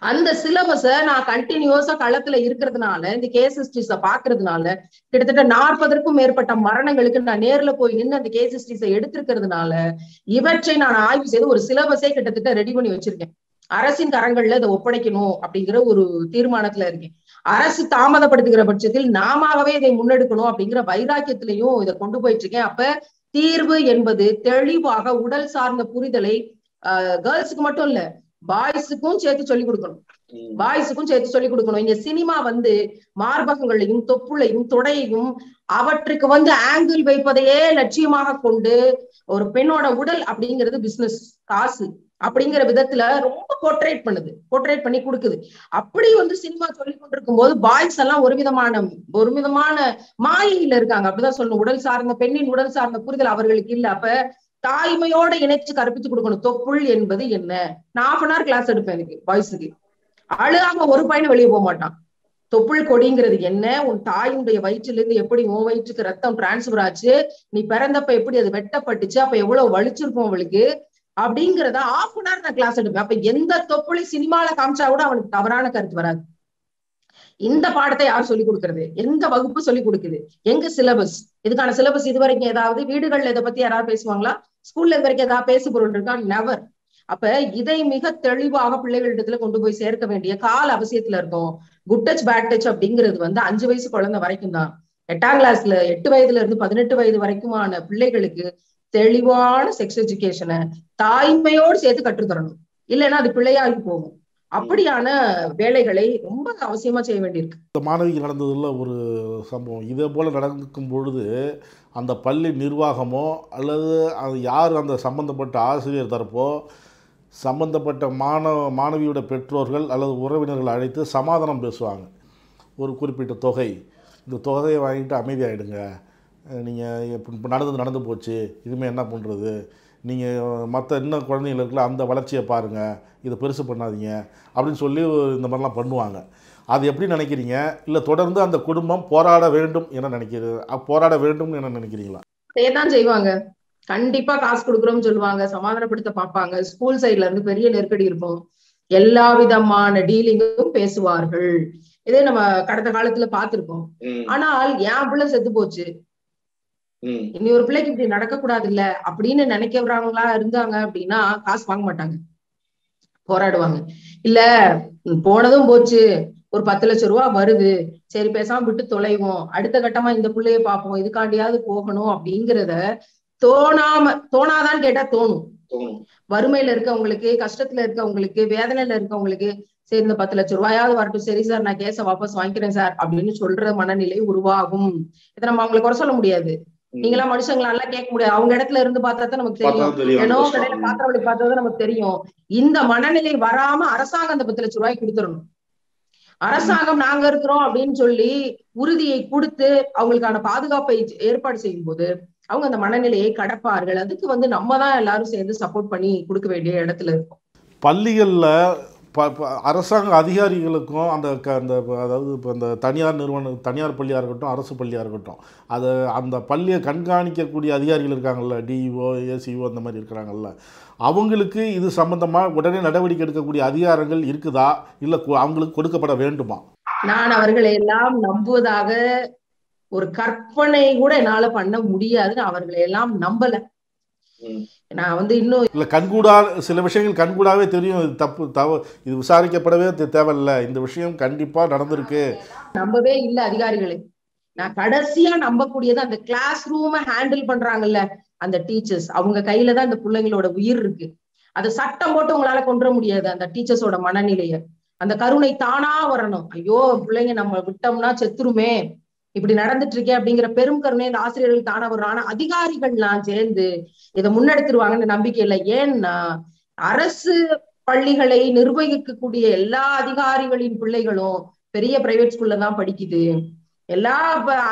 அந்த சிலபஸ நான் கண்டினியூஸா களத்துல இருக்கிறதுனால இந்த கேஸ் ஹிஸ்டரிஸ பாக்குறதுனால கிட்டத்தட்ட நாற்பதற்கும் மேற்பட்ட மரணங்களுக்கு நான் நேர்ல போய் நின்று அந்த கேஸ் ஹிஸ்டரிஸை எடுத்திருக்கிறதுனால இவற்றை நான் ஆய்வு செய்து ஒரு சிலபஸே கிட்டத்தட்ட ரெடி பண்ணி வச்சிருக்கேன். அரசின் கரங்கள்ல இதை ஒப்படைக்கணும் அப்படிங்கிற ஒரு தீர்மானத்துல இருக்கேன். அரசு தாமதப்படுத்துகிற பட்சத்தில் நாமவே இதை முன்னெடுக்கணும் அப்படிங்கிற வைராக்கியத்திலையும் இதை கொண்டு போயிட்டு இருக்கேன் அப்ப தீர்வு என்பது தெளிவாக உடல் சார்ந்த புரிதலை கேர்ள்ஸுக்கு மட்டும் இல்ல பாய்ஸுக்கும் சேர்த்து சொல்லி கொடுக்கணும். பாய்ஸுக்கும் சேர்த்து சொல்லி கொடுக்கணும். இங்க சினிமா வந்து மார்பகங்களையும் தொப்புளையும் தொடையையும் அவற்றுக்கு வந்து ஆங்கிள் வைப்பதையே லட்சியமாக கொண்டு ஒரு பெண்ணோட உடல் அப்படிங்கிறது பிசினஸ் காசு அப்படிங்கிற விதத்துல ரொம்ப போர்ட்ரேட் பண்ணுது. போர்ட்ரேட் பண்ணி கொடுக்குது. அப்படி வந்து சினிமா சொல்லி கொண்டிருக்கும் போது பாய்ஸ் எல்லாம் ஒரு விதமான ஒரு விதமான மாயையில இருக்காங்க. அப்படிதான் சொல்லணும். உடல் சார்ந்த பெண்ணின் உடல் சார்ந்த புரிதல் அவர்களுக்கு இல்ல. அப்ப தாய்மையோட இணைச்சு கற்பித்து கொடுக்கணும். தொப்புள் என்பது என்ன? நான் ஹாஃப் அன் ஹவர் கிளாஸ் எடுப்பேன் எனக்கு பாய்ஸுக்கு அழுகாம ஒரு பையனும் வெளியே போக மாட்டான். தொப்புள் கொடிங்கிறது என்ன? உன் தாயினுடைய வயிற்றிலிருந்து எப்படி உன் வயிற்றுக்கு ரத்தம் டிரான்ஸ்பர் ஆச்சு? நீ பிறந்தப்ப எப்படி அது வெட்டப்பட்டுச்சு? அப்ப எவ்வளவு வலிச்சிருப்போம் அவளுக்கு? அப்படிங்கறத ஆஃப் அன் ஹவர் நான் கிளாஸ் எடுப்பேன். அப்ப எந்த தொப்புளை சினிமால காமிச்சா கூட அவனுக்கு தவறான கருத்து வராது. இந்த பாடத்தை யார் சொல்லி கொடுக்கறது? எந்த வகுப்பு சொல்லி கொடுக்குது? எங்க சிலபஸ் இதுக்கான சிலபஸ் இது வரைக்கும் ஏதாவது வீடுகள்ல இதை பத்தி யாராவது பேசுவாங்களா? ஸ்கூல்ல இது வரைக்கும் ஏதாவது பேசு பொருள் இருக்கா? நெவர் அப்ப இதை மிக தெளிவாக பிள்ளைகளிடத்துல கொண்டு போய் சேர்க்க வேண்டிய கால அவசியத்துல இருக்கும் குட் டச் பேட் டச் அப்படிங்கிறது வந்து அஞ்சு வயசு குழந்தை வரைக்கும் தான். எட்டாம் கிளாஸ்ல எட்டு வயதுல இருந்து பதினெட்டு வயது வரைக்குமான பிள்ளைகளுக்கு தெளிவான செக்ஸ் எஜுகேஷனை தாய்மையோடு சேர்த்து கற்றுத்தரணும். இல்லைன்னா அது பிள்ளையாகி போகும். அப்படியான வேலைகளை ரொம்ப அவசியமா செய்ய வேண்டியிருக்கு. இந்த மாணவிக்கு நடந்ததில் ஒரு சம்பவம். இதே போல் நடக்கும் பொழுது அந்த பள்ளி நிர்வாகமோ அல்லது அது யார் அந்த சம்பந்தப்பட்ட ஆசிரியர் தரப்போ சம்பந்தப்பட்ட மாணவ மாணவியோட பெற்றோர்கள் அல்லது உறவினர்கள் அழைத்து சமாதானம் பேசுவாங்க. ஒரு குறிப்பிட்ட தொகை. இந்த தொகையை வாங்கிட்டு அமைதியாகிடுங்க நீங்கள் இப்போ நடந்தது நடந்து போச்சு. இனிமேல் என்ன பண்ணுறது நீங்கள் மற்ற இன்னும் குழந்தைகள் இருக்குல்ல அந்த வளர்ச்சியை பாருங்கள் இதை பெருசு பண்ணாதீங்க. அப்படின்னு சொல்லி இந்த மாதிரிலாம் பண்ணுவாங்க. அது எப்படி நினைக்கிறீங்க? இல்லை தொடர்ந்து அந்த குடும்பம் போராட வேண்டும் என நினைக்கிறது போராட வேண்டும் என நினைக்கிறீங்களா? தான் செய்வாங்க. கண்டிப்பா காசு கொடுக்குறோம்னு சொல்லுவாங்க. சமாதானப்படுத்த பார்ப்பாங்க. ஸ்கூல் சைடுல இருந்து பெரிய நெருக்கடி இருக்கும். எல்லா விதமான டீலிங்கும் பேசுவார்கள். இதே நம்ம கடந்த காலத்துல பார்த்திருக்கோம் ம், ஆனால் என் பிள்ளை செத்து போச்சு? இனி ஒரு பிள்ளைக்கு இப்படி நடக்க கூடாது இல்ல அப்படின்னு நினைக்கிறவங்களா இருந்தாங்க அப்படின்னா காசு வாங்க மாட்டாங்க. போராடுவாங்க. இல்ல போனதும் போச்சு. ஒரு பத்து லட்சம் ரூபா வருது. சரி பேசாம விட்டு தொலைவோம். அடுத்த கட்டமா இந்த பிள்ளைய பார்ப்போம். இதுக்காண்டியாவது போகணும் அப்படிங்கிறத தோணாம தோணாதான்னு கேட்டா தோணும். வறுமையில இருக்கவங்களுக்கு கஷ்டத்துல இருக்கவங்களுக்கு வேதனையில இருக்கவங்களுக்கு சரி இந்த பத்து லட்சம் ரூபாயாவது வரட்டும். சரி சார் நான் கேஸ வாபஸ் வாங்கிக்கிறேன் சார் அப்படின்னு சொல்ற மனநிலை உருவாகும். இதை நம்ம அவங்களை குறை சொல்ல முடியாது. நீங்களா மனுஷங்களா கேட்க முடியாது. அவங்க இடத்துல இருந்து பார்த்தா தான் நமக்கு தெரியும். பார்த்தா ஏனோ. கடையில பாத்திரவழி பார்த்தது நமக்கு தெரியும். இந்த மனநிலை வராம அரசாங்கம் அந்த பத்து லட்சம் ரூபாய் கொடுத்துடணும். அரசாங்கம் நாங்க இருக்கிறோம் அப்படின்னு சொல்லி உறுதியை கொடுத்து அவங்களுக்கான பாதுகாப்பை ஏற்பாடு செய்யும் போது அவங்க அந்த மனநிலையை கடப்பார்கள். அதுக்கு வந்து நம்ம தான் எல்லாரும் சேர்ந்து சப்போர்ட் பண்ணி கொடுக்க வேண்டிய இடத்துல இருக்கோம். பள்ளிகளில் ப அரசாங்க அதிகாரிகளுக்கும் அந்த க அந்த அதாவது இப்போ அந்த தனியார் நிறுவனம் தனியார் பள்ளியாக இருக்கட்டும் அரசு பள்ளியாக இருக்கட்டும் அதை அந்த பள்ளியை கண்காணிக்கக்கூடிய அதிகாரிகள் இருக்காங்கல்ல டிஇஓ ஏசிஓ அந்த மாதிரி இருக்கிறாங்கல்ல அவங்களுக்கு இது சம்பந்தமாக உடனே நடவடிக்கை எடுக்கக்கூடிய அதிகாரங்கள் இருக்குதா? இல்லை அவங்களுக்கு கொடுக்கப்பட வேண்டுமா? நான் அவர்களை எல்லாம் நம்புவதாக ஒரு கற்பனை கூட என்னால பண்ண முடியாதுன்னு அவர்களை எல்லாம் நம்பல. நான் வந்து இன்னும் இல்லை கண்கூடா சில விஷயங்கள் கண்கூடாவே தெரியும். இது தப்பு தவ இது விசாரிக்கப்படவே தேவையில்ல. இந்த விஷயம் கண்டிப்பாக நடந்திருக்கு. நம்பவே இல்ல அதிகாரிகளை. நான் கடைசியா நம்பக்கூடியது அந்த கிளாஸ் ரூம ஹேண்டில் பண்றாங்கல்ல அந்த டீச்சர்ஸ் அவங்க கையில தான் அந்த பிள்ளைங்களோட உயிர் இருக்கு. அது சட்டம் போட்டு உங்களால கொண்டு வர முடியாது அந்த டீச்சர்ஸோட மனநிலைய. அந்த கருணை தானா வரணும். ஐயோ பிள்ளைங்க நம்ம விட்டோம்னா செத்துருமே. இப்படி நடந்துட்டு இருக்கே அப்படிங்கிற பெரும் கருணை இந்த ஆசிரியர்கள் தானா வரும். ஆனா அதிகாரிகள்லாம் சேர்ந்து இதை முன்னெடுத்துருவாங்கன்னு நம்பிக்கை இல்லை. ஏன்னா அரசு பள்ளிகளை நிர்வகிக்கக்கூடிய எல்லா அதிகாரிகளின் பிள்ளைகளும் பெரிய பிரைவேட் ஸ்கூல்ல தான் படிக்குது. எல்லா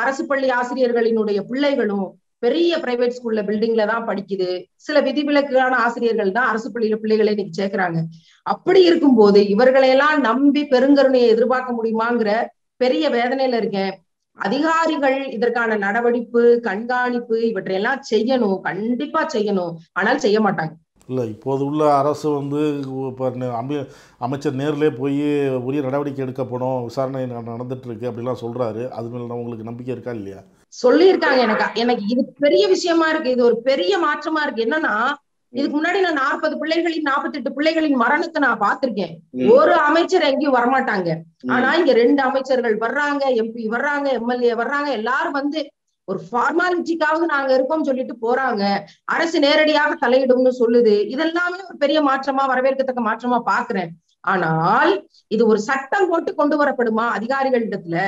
அரசு பள்ளி ஆசிரியர்களினுடைய பிள்ளைகளும் பெரிய பிரைவேட் ஸ்கூல்ல பில்டிங்ல தான் படிக்குது. சில விதிவிலக்கான ஆசிரியர்கள் தான் அரசு பள்ளியில பிள்ளைகளை இன்னைக்கு சேர்க்கிறாங்க. அப்படி இருக்கும்போது இவர்களையெல்லாம் நம்பி பெருங்கருணையை எதிர்பார்க்க முடியுமாங்கிற பெரிய வேதனையில இருக்கேன். அதிகாரிகள் இதற்கான நடவடிப்பு கண்காணிப்பு இவற்றையெல்லாம் செய்யணும் கண்டிப்பா செய்யணும். ஆனால் செய்ய மாட்டாங்க. இல்லை இப்போது உள்ள அரசு வந்து இப்போ அமி அமைச்சர் நேர்லே போய் உரிய நடவடிக்கை எடுக்கப்படும் விசாரணை ந- நடந்துட்டு இருக்கு அப்படிலாம் சொல்றாரு. அது மேல உங்களுக்கு நம்பிக்கை இருக்கா இல்லையா? சொல்லியிருக்காங்க எனக்கு. எனக்கு இது பெரிய விஷயமா இருக்கு. இது ஒரு பெரிய மாற்றமா இருக்கு. என்னன்னா இதுக்கு முன்னாடி நான் நாற்பது பிள்ளைகளின் நாற்பத்தி எட்டு பிள்ளைகளின் மரணத்தை நான் பார்த்திருக்கேன். ஒரு அமைச்சர் எங்கேயும் வரமாட்டாங்க. ஆனா இங்க ரெண்டு அமைச்சர்கள் வர்றாங்க எம்பி வர்றாங்க எம்எல்ஏ வர்றாங்க எல்லாரும் வந்து ஒரு ஃபார்மாலிட்டிக்காவது நாங்க இருக்கோம் சொல்லிட்டு போறாங்க. அரசு நேரடியாக தலையிடும்னு சொல்லுது. இதெல்லாமே ஒரு பெரிய மாற்றமா வரவேற்கத்தக்க மாற்றமா பாக்குறேன் ஆனால் இது ஒரு சட்டம் போட்டு கொண்டு வரப்படுமா அதிகாரிகளிடத்துல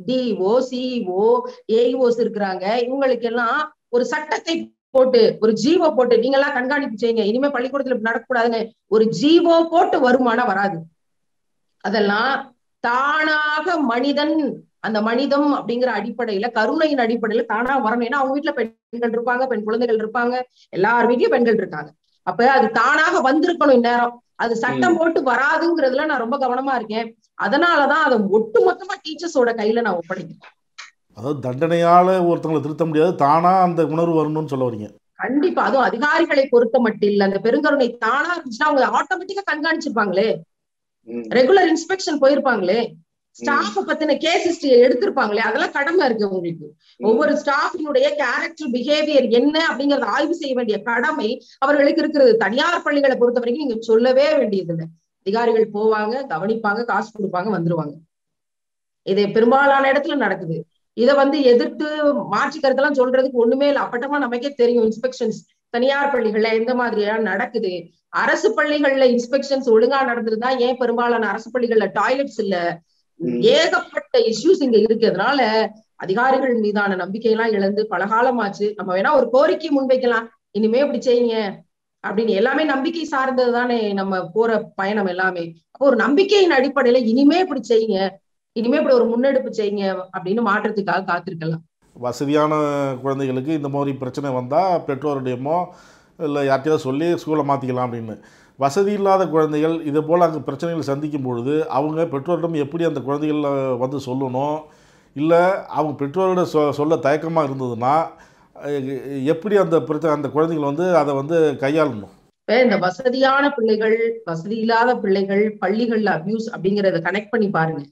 டிஓ சிஇஓ ஏஇஓஸ் இருக்கிறாங்க. இவங்களுக்கு எல்லாம் ஒரு சட்டத்தை போட்டு ஒரு ஜீவோ போட்டு நீங்க எல்லாம் கண்காணிப்பு செய்யுங்க. இனிமே பள்ளிக்கூடத்துல நடக்கக்கூடாதுன்னு ஒரு ஜீவோ போட்டு வருமானா வராது. அதெல்லாம் தானாக மனிதன் அந்த மனிதம் அப்படிங்கிற அடிப்படையில கருணையின் அடிப்படையில தானா வரணும். ஏன்னா அவங்க வீட்டுல பெண்கள் இருப்பாங்க பெண் குழந்தைகள் இருப்பாங்க எல்லார் வீட்லயும் பெண்கள் இருக்காங்க. அப்ப அது தானாக வந்திருக்கணும் இந்நேரம். அது சட்டம் போட்டு வராதுங்கிறதுல நான் ரொம்ப கவனமா இருக்கேன். அதனாலதான் அதை ஒட்டுமொத்தமா டீச்சர்ஸோட கையில நான் ஒப்படைக்கிறேன். அதாவது தண்டனையால் ஒருத்தவங்களை திருத்த முடியாது தானாக அந்த உணர்வு வரணும்னு சொல்ல வரீங்க. கண்டிப்பா. அதுவும் அதிகாரிகளை பொறுத்த மட்டும் இல்ல அந்த பெருங்கருணை தானா இருந்துச்சுன்னா அவங்க ஆட்டோமேட்டிக்கா கண்காணிச்சிருப்பாங்களே. ரெகுலர் இன்ஸ்பெக்ஷன் போயிருப்பாங்களே. ஸ்டாஃப் பத்தின கேஸ் ஹிஸ்டரி எடுத்திருப்பாங்களே. அதெல்லாம் கடமை இருக்கு உங்களுக்கு ஒவ்வொரு ஸ்டாஃபினுடைய கேரக்டர் பிஹேவியர் என்ன அப்படிங்கறத ஆய்வு செய்ய வேண்டிய கடமை அவர்களுக்கு இருக்கிறது. தனியார் பள்ளிகளை பொறுத்த வரைக்கும் நீங்க சொல்லவே வேண்டியது இல்லை அதிகாரிகள் போவாங்க கவனிப்பாங்க காசு கொடுப்பாங்க வந்துருவாங்க. இது பெரும்பாலான இடத்துல நடக்குது. இத வந்து எதிர்த்து மாற்று கருத்தெல்லாம் சொல்றதுக்கு ஒண்ணுமே இல்லை. அப்பட்டமா நமக்கே தெரியும் இன்ஸ்பெக்ஷன்ஸ் தனியார் பள்ளிகள்ல எந்த மாதிரியா நடக்குது? அரசு பள்ளிகள்ல இன்ஸ்பெக்ஷன்ஸ் ஒழுங்கா நடந்திருந்தா ஏன் பெரும்பாலான அரசு பள்ளிகள்ல டாய்லெட்ஸ் இல்ல. ஏகப்பட்ட இஷ்யூஸ் இங்க இருக்கிறதுனால அதிகாரிகள் மீதான நம்பிக்கையெல்லாம் இழந்து பலகாலமாச்சு. நம்ம வேணா ஒரு கோரிக்கை முன்வைக்கலாம். இனிமே இப்படி செய்யுங்க. அப்படின்னு எல்லாமே நம்பிக்கை சார்ந்தது தானே நம்ம போற பயணம் எல்லாமே. அப்போ ஒரு நம்பிக்கையின் அடிப்படையில இனிமே இப்படி செய்யுங்க. இனிமே இப்படி ஒரு முன்னெடுப்பு செய்யுங்க அப்படின்னு மாற்றத்துக்காக காத்திருக்கலாம். வசதியான குழந்தைகளுக்கு இந்த மாதிரி பிரச்சனை வந்தால் பெற்றோருடையமோ இல்லை யார்கிட்டயாவது சொல்லி ஸ்கூலை மாற்றிக்கலாம் அப்படின்னு. வசதி இல்லாத குழந்தைகள் இது போல் அங்கே பிரச்சனைகள் சந்திக்கும் பொழுது அவங்க பெற்றோரிடம் எப்படி அந்த குழந்தைகளை வந்து சொல்லணும்? இல்லை அவங்க பெற்றோரோட சொ சொல்ல தயக்கமாக இருந்ததுன்னா எப்படி அந்த பிரச்சனை அந்த குழந்தைகள் வந்து அதை வந்து கையாளணும்? இப்ப இந்த வசதியான பிள்ளைகள் வசதி இல்லாத பிள்ளைகள் பள்ளிகள்ல அபியூஸ் அப்படிங்கறத கனெக்ட் பண்ணி பாருங்க.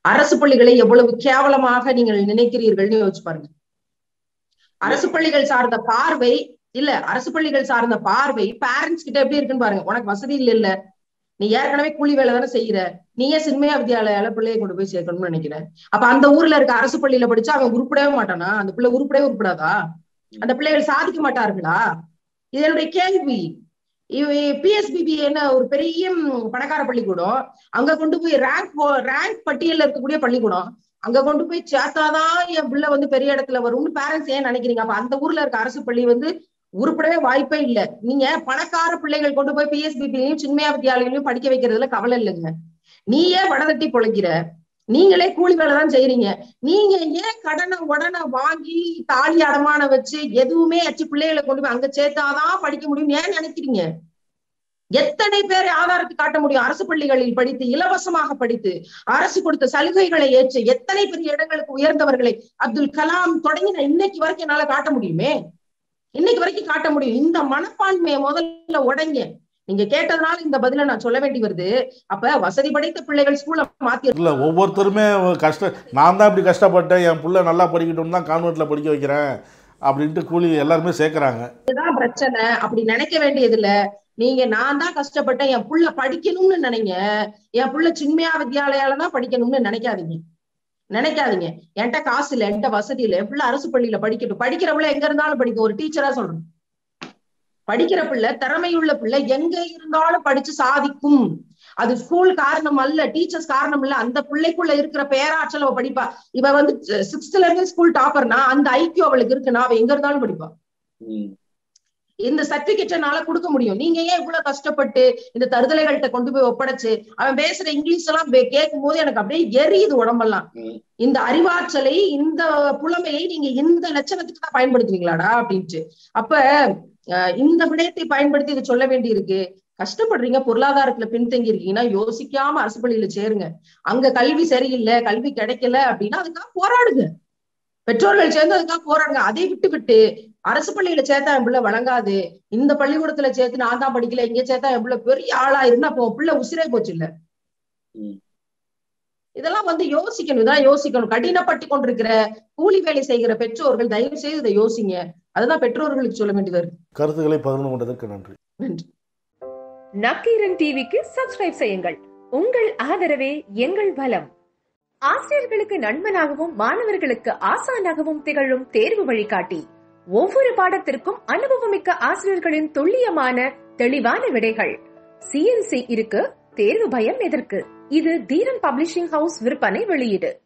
அரசு பள்ளிகளை எவ்வளவு கேவலமாக நீங்கள் நினைக்கிறீர்கள்னு யோசிச்சு பாருங்க. அரசு பள்ளிகள் சார்ந்த பார்வை இல்ல அரசு பள்ளிகள் சார்ந்த பார்வை பேரண்ட்ஸ் கிட்ட எப்படி இருக்குன்னு பாருங்க. உனக்கு வசதி இல்ல இல்ல. நீ ஏற்கனவே கூலி வேலை தானே செய்யற. நீயே சின்மயா வித்யாலயால பிள்ளையை கொண்டு போய் சேர்க்கணும்னு நினைக்கிறேன் அப்ப அந்த ஊர்ல இருக்க அரசு பள்ளியில படிச்சா அவன் உருப்படவே மாட்டானா? அந்த பிள்ளை உருப்படவே உருப்படாதா? அந்த பிள்ளைகள் சாதிக்க மாட்டார்களா? இது என்னுடைய கேள்வி. பிஎஸ்பிபி என்ன ஒரு பெரிய பணக்கார பள்ளிக்கூடம். அங்க கொண்டு போய் ரேங்க் ரேங்க் பட்டியல்ல இருக்கக்கூடிய பள்ளிக்கூடம். அங்க கொண்டு போய் சேர்த்தாதான் என் பிள்ளை வந்து பெரிய இடத்துல வரும்னு பேரண்ட்ஸ் ஏன் நினைக்கிறீங்க? அப்ப அந்த ஊர்ல இருக்க அரசு பள்ளி வந்து உருப்படவே வாய்ப்பே இல்ல. நீங்க பணக்கார பிள்ளைகள் கொண்டு போய் பிஎஸ்பிபிலையும் சின்மயா வித்யாலயிலையும் படிக்க வைக்கிறதுல கவலை இல்லைங்க. நீயே வடதட்டி பொழைக்கிற நீங்களே கூலி வேலை தான் செய்யறீங்க நீங்க ஏன் கடனை உடனே வாங்கி தாலி அடமான வச்சு எதுவுமே அச்சு பிள்ளைகளை கொண்டு போய் அங்க சேர்த்தாதான் படிக்க முடியும் ஏன் நினைக்கிறீங்க? எத்தனை பேரை ஆதாரத்துக்கு காட்ட முடியும்? அரசு பள்ளிகளில் படித்து இலவசமாக படித்து அரசு கொடுத்த சலுகைகளை ஏற்று எத்தனை பெரிய இடங்களுக்கு உயர்ந்தவர்களை அப்துல் கலாம் தொடங்கின இன்னைக்கு வரைக்கும் என்னால காட்ட முடியுமே? இன்னைக்கு வரைக்கும் காட்ட முடியும். இந்த மனப்பான்மையை முதல்ல உடைங்க. நீங்க கேட்டதுனால இந்த பதில நான் சொல்ல வேண்டி வருது. அப்ப வசதி படைத்த பிள்ளைகள் ஸ்கூல்ல மாத்தி இல்லை ஒவ்வொருத்தருமே கஷ்ட நான் தான் இப்படி கஷ்டப்பட்டேன் என் புள்ள நல்லா படிக்கட்டும் தான் கான்வெண்ட்டில் படிக்க வைக்கிறேன் அப்படின்ட்டு கூலி எல்லாருமே சேர்க்குறாங்க. இதுதான் பிரச்சனை. அப்படி நினைக்க வேண்டியது இல்ல நீங்க நான் தான் கஷ்டப்பட்டேன் என் புள்ள படிக்கணும்னு நினைங்க. என் புள்ள சின்மயா வித்யாலயால தான் படிக்கணும்னு நினைக்காதீங்க. நினைக்காதீங்க. என்கிட்ட காசு இல்ல என்கிட்ட வசதி இல்ல. என் புள்ள அரசு பள்ளியில படிக்கட்டும். படிக்கிற பிள்ளை எங்க இருந்தாலும் படிக்கும் ஒரு டீச்சரா சொல்றேன். படிக்கிற பிள்ளை திறமையுள்ள பிள்ளை எங்க இருந்தாலும் படிச்சு சாதிக்கும். அது ஸ்கூல் காரணம் அல்ல டீச்சர்ஸ் காரணம் இல்ல. அந்த பிள்ளைக்குள்ள இருக்கிற பேராற்றல் அவ படிப்பா. இவ வந்து சிக்ஸ்த்ல இருந்து ஸ்கூல் டாப்பர்னா அந்த ஐக்கியம் அவளுக்கு இருக்குன்னா அவ எங்க இருந்தாலும் படிப்பா. இந்த சர்டிபிகேட்னால கொடுக்க முடியும். நீங்க ஏன் இவ்வளவு கஷ்டப்பட்டு இந்த தருதலைகள்கிட்ட கொண்டு போய் ஒப்படைச்சு அவன் பேசுற இங்கிலீஷ் எல்லாம் கேட்கும் போது எனக்கு அப்படியே எரியுது உடம்பெல்லாம். இந்த அறிவாற்றலை இந்த புலமையை நீங்க இந்த லட்சணத்துக்கு தான் பயன்படுத்துவீங்களாடா அப்படின்ட்டு. அப்ப இந்த விடயத்தை பயன்படுத்தி இதை சொல்ல வேண்டி இருக்கு கஷ்டப்படுறீங்க பொருளாதாரத்துல பின்தங்கி இருக்கீங்கன்னா யோசிக்காம அரசு பள்ளியில சேருங்க. அங்க கல்வி சரியில்லை கல்வி கிடைக்கல அப்படின்னா அதுக்காக போராடுங்க. பெற்றோர்கள் சேர்ந்து அதுக்காக போராடுங்க. அதை விட்டு விட்டு அரசு பள்ளியில சேர்த்தா என் பிள்ளை வழங்காது. இந்த பள்ளிக்கூடத்துல சேர்த்து நான் தான் படிக்கல இங்க சேர்த்தா என் பிள்ளை பெரிய ஆளா இருந்தா அப்போ பிள்ளை உசிரே போச்சு இல்ல. இதெல்லாம் வந்து யோசிக்கணும் இதெல்லாம் யோசிக்கணும். கடினப்பட்டு கொண்டிருக்கிற கூலி வேலை செய்கிற பெற்றோர்கள் தயவு செய்து இதை யோசிங்க. அதுதான் பெற்றோர்களுக்கு சொல்ல வேண்டியது இருக்கு. கருத்துக்களை பகிர்ந்து கொண்டதற்கு நன்றி. நன்றி. நக்கீரன் டிவிக்கு சப்ஸ்கிரைப் செய்யுங்கள். உங்கள் ஆதரவே எங்கள் பலம் ஆசிரியர்களுக்கு நண்பனாகவும் மாணவர்களுக்கு ஆசானாகவும் திகழும் தேர்வு வழிகாட்டி. ஒவ்வொரு பாடத்திற்கும் அனுபவமிக்க ஆசிரியர்களின் துல்லியமான தெளிவான விடைகள். சிஎன்சி இருக்கு தேர்வு பயம் எதற்கு? இது தீரன் பப்ளிஷிங் ஹவுஸ் விற்பனை வெளியீடு.